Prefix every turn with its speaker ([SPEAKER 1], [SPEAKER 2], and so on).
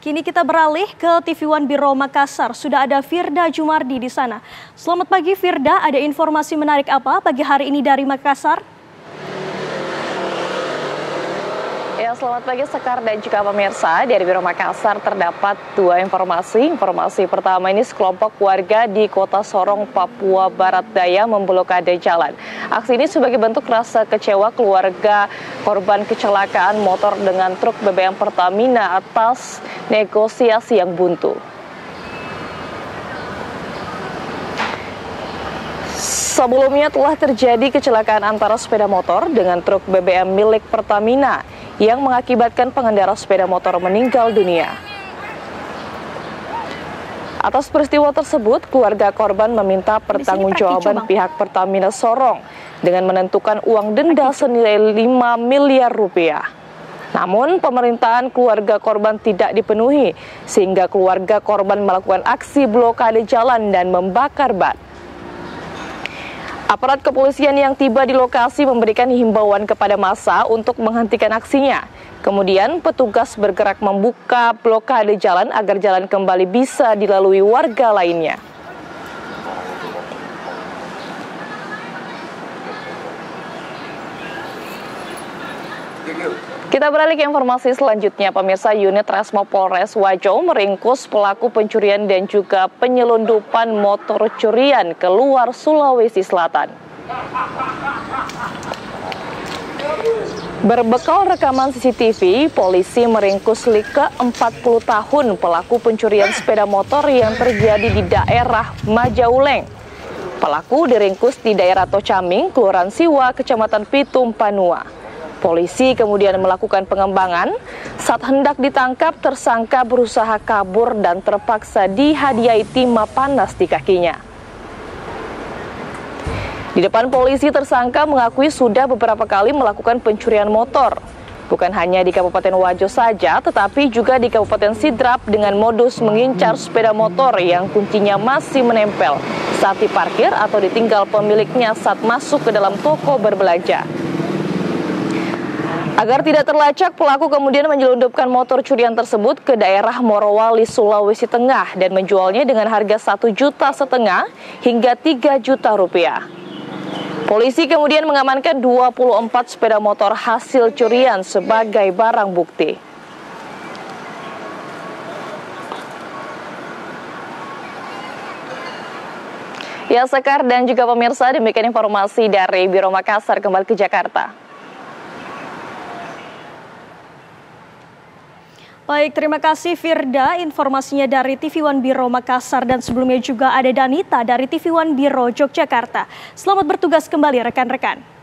[SPEAKER 1] Kini kita beralih ke TV One Biro Makassar. Sudah ada Firda Jumardi di sana. Selamat pagi Firda, ada informasi menarik apa pagi hari ini dari Makassar?
[SPEAKER 2] Ya, selamat pagi Sekar dan juga pemirsa. Dari Biro Makassar terdapat dua informasi. Informasi pertama ini sekelompok warga di kota Sorong, Papua Barat Daya memblokade jalan. Aksi ini sebagai bentuk rasa kecewa keluarga korban kecelakaan motor dengan truk BBM Pertamina atas negosiasi yang buntu. Sebelumnya telah terjadi kecelakaan antara sepeda motor dengan truk BBM milik Pertamina yang mengakibatkan pengendara sepeda motor meninggal dunia. Atas peristiwa tersebut, keluarga korban meminta pertanggungjawaban pihak Pertamina Sorong dengan menentukan uang denda senilai 5 miliar rupiah. Namun pemerintahan keluarga korban tidak dipenuhi sehingga keluarga korban melakukan aksi blokade jalan dan membakar ban. Aparat kepolisian yang tiba di lokasi memberikan himbauan kepada masa untuk menghentikan aksinya. Kemudian petugas bergerak membuka blokade jalan agar jalan kembali bisa dilalui warga lainnya. Kita beralih ke informasi selanjutnya, pemirsa unit Resmo Polres Wajo meringkus pelaku pencurian dan juga penyelundupan motor curian ke luar Sulawesi Selatan. Berbekal rekaman CCTV, polisi meringkus Lika 40 tahun pelaku pencurian sepeda motor yang terjadi di daerah Majauleng. Pelaku diringkus di daerah Tocaming, Kelurahan Siwa, Kecamatan Pitum, Panua. Polisi kemudian melakukan pengembangan. Saat hendak ditangkap, tersangka berusaha kabur dan terpaksa dihadiahi timah panas di kakinya. Di depan polisi, tersangka mengakui sudah beberapa kali melakukan pencurian motor. Bukan hanya di Kabupaten Wajo saja, tetapi juga di Kabupaten Sidrap dengan modus mengincar sepeda motor yang kuncinya masih menempel saat diparkir atau ditinggal pemiliknya saat masuk ke dalam toko berbelanja. Agar tidak terlacak, pelaku kemudian menyelundupkan motor curian tersebut ke daerah Morowali, Sulawesi Tengah dan menjualnya dengan harga satu juta setengah hingga 3 juta rupiah. Polisi kemudian mengamankan 24 sepeda motor hasil curian sebagai barang bukti. Ya Sekar dan juga pemirsa demikian informasi dari Biro Makassar kembali ke Jakarta.
[SPEAKER 1] Baik, terima kasih Firda. Informasinya dari TV One Biro Makassar dan sebelumnya juga ada Danita dari TV One Biro Yogyakarta. Selamat bertugas kembali rekan-rekan.